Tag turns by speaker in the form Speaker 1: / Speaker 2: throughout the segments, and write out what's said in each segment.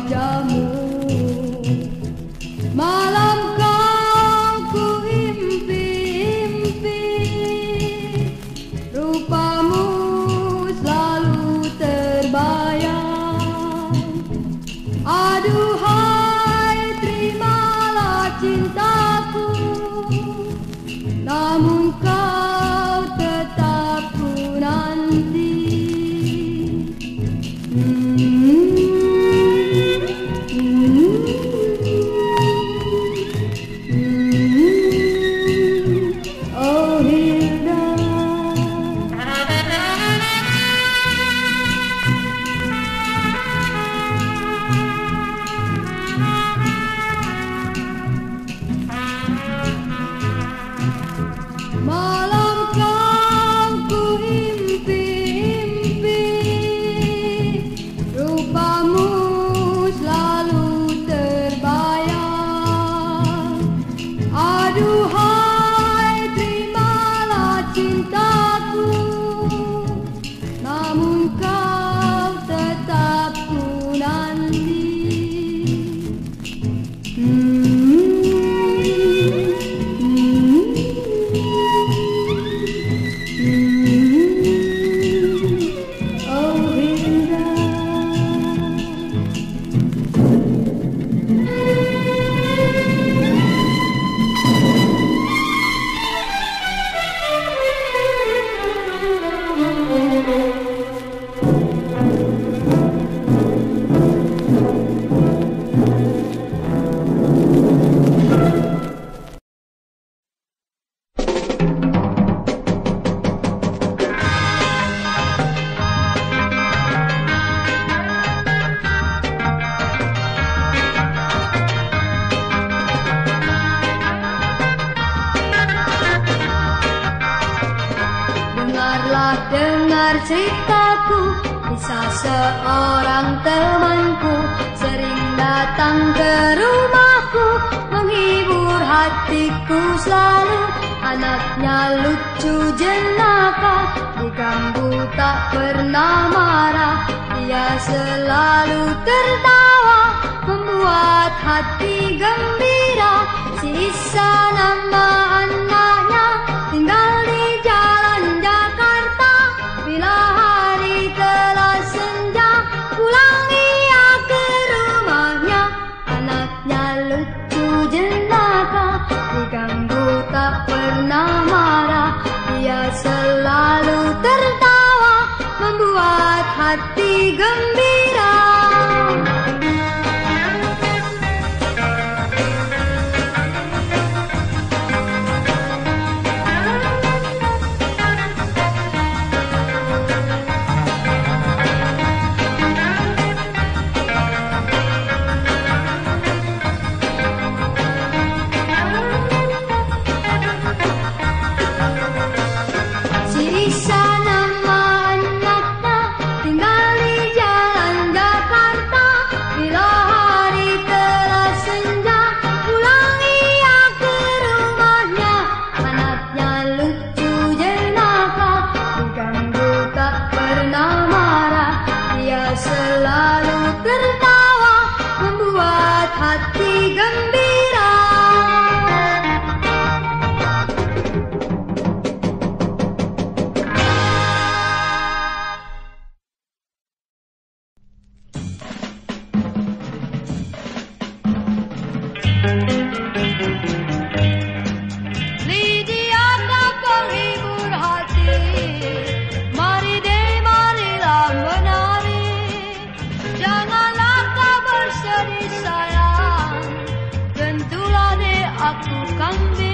Speaker 1: padamu dengar ceritaku bisa seorang temanku Sering datang ke rumahku Menghibur hatiku selalu. Anaknya lucu jenaka Diganggu tak pernah marah. Dia selalu tertawa Membuat hati gembira. Sisa nama anak 白眼で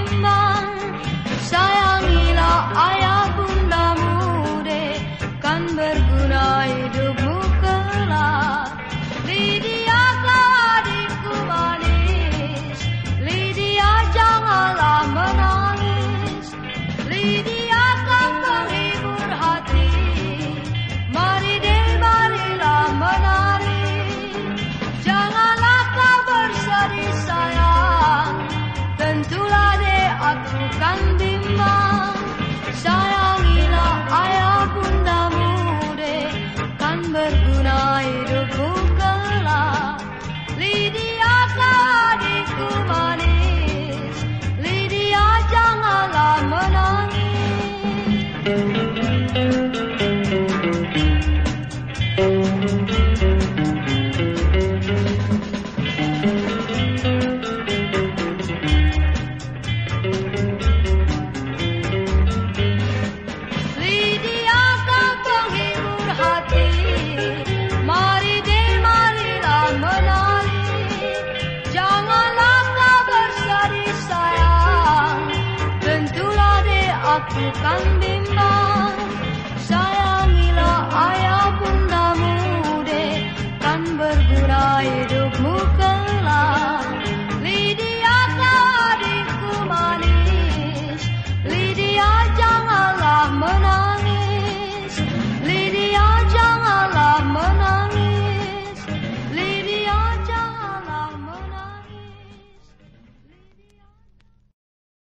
Speaker 1: 不甘冰雹。